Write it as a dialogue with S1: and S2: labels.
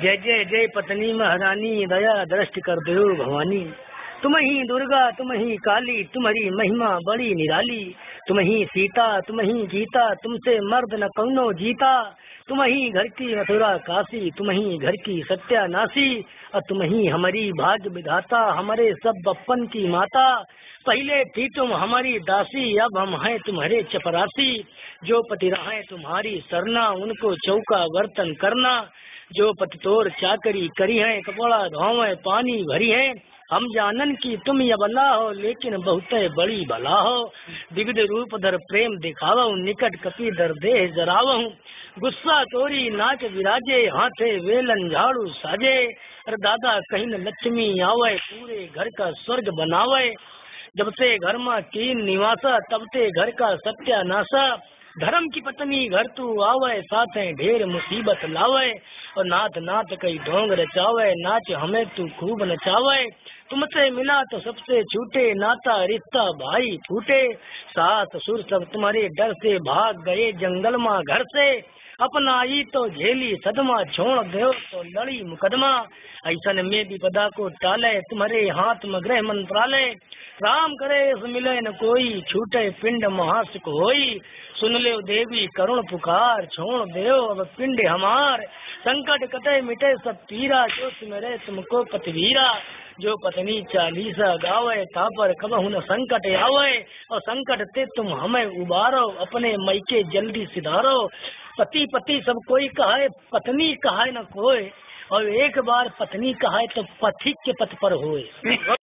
S1: जय जय जय पत्नी महारानी, दया दृष्ट कर दो भवानी। तुम ही दुर्गा, तुम ही काली, तुम्हारी महिमा बड़ी निराली। तुम ही सीता, तुम ही गीता, तुमसे मर्द न कौनो जीता। तुम ही घर की मथुरा काशी, तुम ही घर की सत्यानाशी। और तुम ही हमारी भाग्य विधाता, हमारे सब बप्पन की माता। पहले थी तुम हमारी दासी, अब हम हैं तुम्हारे चपरासी। जो पति रहे तुम्हारी सरना, उनको चौका वर्तन करना। जो पति तोर चाकरी करी है, कपड़ा धोवे, पानी भरी है। हम जानन की तुम ये बला हो, लेकिन बहुत बड़ी भला हो। विविध रूप धर प्रेम दिखावा, निकट कपी दर देह जरावा। गुस्सा तोरी नाच विराजे, हाथे वेलन झाड़ू साजे। अरे दादा, कहीं लक्ष्मी आवे, पूरे घर का स्वर्ग बनावे। जब से घर में तीन निवासा, तब से घर का सत्यानाशा। धर्म की पत्नी घर तू आवे, साथ ढेर मुसीबत लावे। और नाथ नाथ कई ढोंग रचावे, नाच हमें तू खूब नचावे। तुमसे मिला तो सबसे छूटे, नाता रिश्ता भाई फूटे। सास सुर सब तुम्हारे डर से भाग गए जंगल माँ घर से। अपना आई तो झेली सदमा, छोड़ दो तो लड़ी मुकदमा। ऐसा में भी पदा को टाले, तुम्हारे हाथ में गृह मंत्रालय राम करे मिले न कोई, छूटे पिंड महासुख होई। सुन ले देवी, करुण पुकार, छोड़ देव अब पिंड हमार। संकट कटे मिटे सब पीरा, जो सुमरे तुमको पतवीरा। जो पत्नी चालीसा गावे, ता पर कब न संकट आवे। और संकट ते तुम हमें उबारो, अपने मैके जल्दी सिधारो। पति पति सब कोई कहे पत्नी कहे न कोई और एक बार पत्नी कहे तो पथिक के पथ पर होए।